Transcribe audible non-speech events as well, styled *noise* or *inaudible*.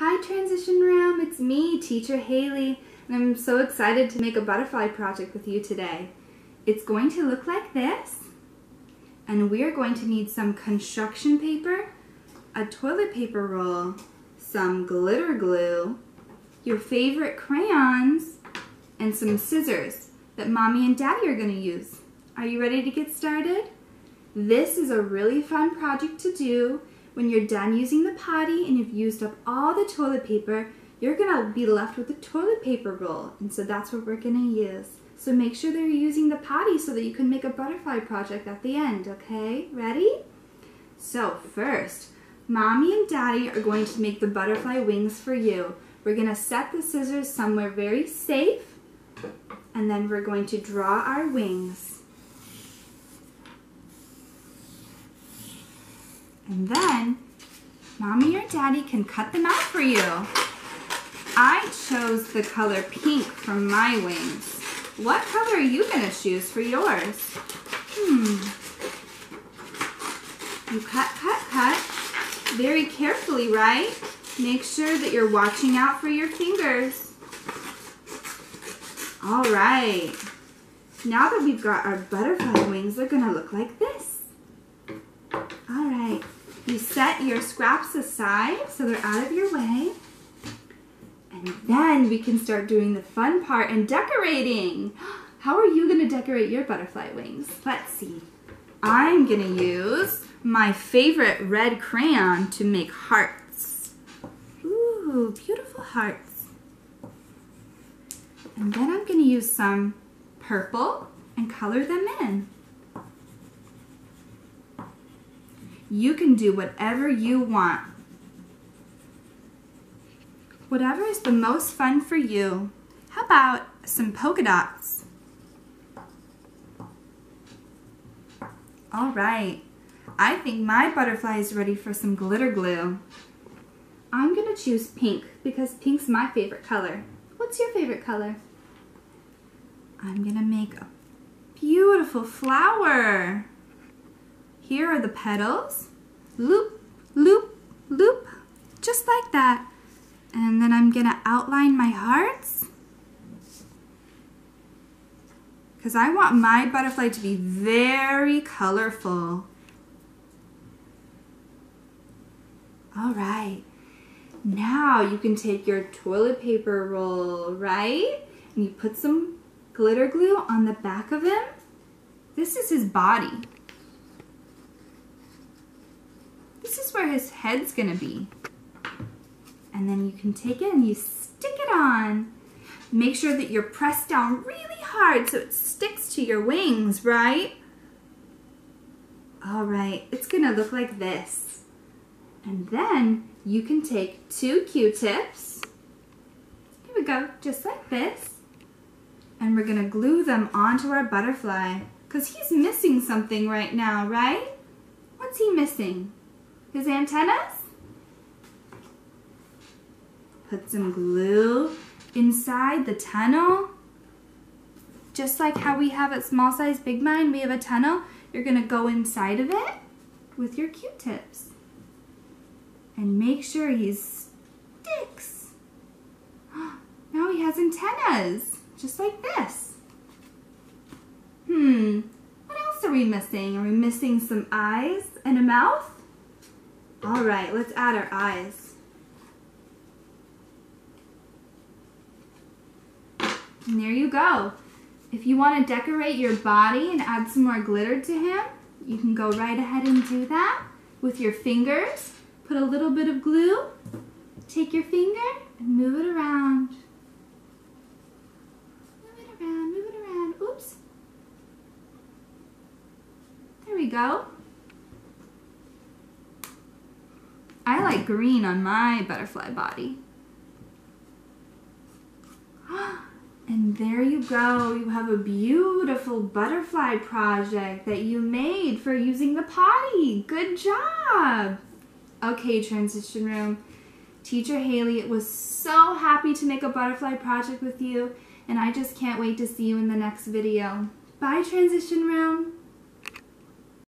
Hi Transition Room, it's me, Teacher Haley, and I'm so excited to make a butterfly project with you today. It's going to look like this, and we're going to need some construction paper, a toilet paper roll, some glitter glue, your favorite crayons, and some scissors that Mommy and Daddy are going to use. Are you ready to get started? This is a really fun project to do when you're done using the potty and you've used up all the toilet paper, you're gonna be left with a toilet paper roll. And so that's what we're gonna use. So make sure that you're using the potty so that you can make a butterfly project at the end, okay? Ready? So first, mommy and daddy are going to make the butterfly wings for you. We're gonna set the scissors somewhere very safe and then we're going to draw our wings. And then mommy or daddy can cut them out for you. I chose the color pink for my wings. What color are you gonna choose for yours? Hmm. You cut, cut, cut. Very carefully, right? Make sure that you're watching out for your fingers. All right. Now that we've got our butterfly wings, they're gonna look like this. You set your scraps aside so they're out of your way. And then we can start doing the fun part and decorating. *gasps* How are you gonna decorate your butterfly wings? Let's see. I'm gonna use my favorite red crayon to make hearts. Ooh, beautiful hearts. And then I'm gonna use some purple and color them in. You can do whatever you want. Whatever is the most fun for you. How about some polka dots? All right. I think my butterfly is ready for some glitter glue. I'm gonna choose pink because pink's my favorite color. What's your favorite color? I'm gonna make a beautiful flower. Here are the petals. Loop, loop, loop, just like that. And then I'm gonna outline my hearts. Because I want my butterfly to be very colorful. All right. Now you can take your toilet paper roll, right? And you put some glitter glue on the back of him. This is his body. This is where his head's gonna be. And then you can take it and you stick it on. Make sure that you're pressed down really hard so it sticks to your wings, right? All right, it's gonna look like this. And then you can take two Q-tips. Here we go, just like this. And we're gonna glue them onto our butterfly because he's missing something right now, right? What's he missing? His antennas? Put some glue inside the tunnel. Just like how we have at Small Size Big Mind, we have a tunnel. You're gonna go inside of it with your Q-tips. And make sure he sticks. *gasps* Now he has antennas, just like this. Hmm, what else are we missing? Are we missing some eyes and a mouth? All right, let's add our eyes. And there you go. If you want to decorate your body and add some more glitter to him, you can go right ahead and do that with your fingers. Put a little bit of glue, take your finger and move it around. Move it around, move it around. Oops. There we go. I like green on my butterfly body. *gasps* And there you go. You have a beautiful butterfly project that you made for using the potty. Good job. Okay, transition room. Teacher Haley was so happy to make a butterfly project with you, and I just can't wait to see you in the next video. Bye, transition room.